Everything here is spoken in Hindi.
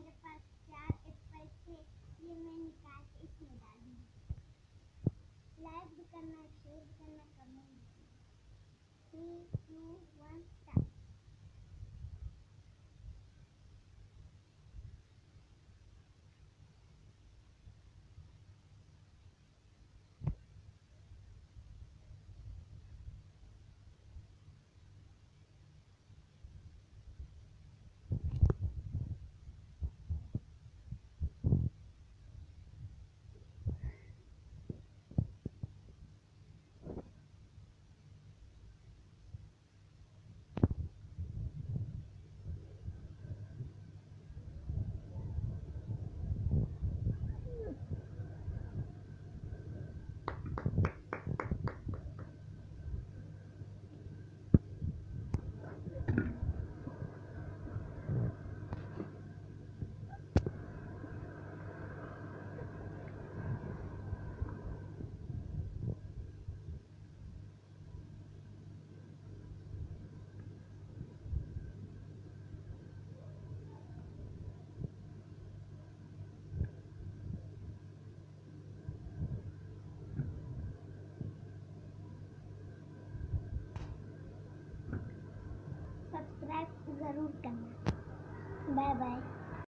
मेरे पास चार एप्पल थे, ये मैं निकाल के इसमें डाल दूँगी। शेयर भी करना ज़रूर करना। Bye bye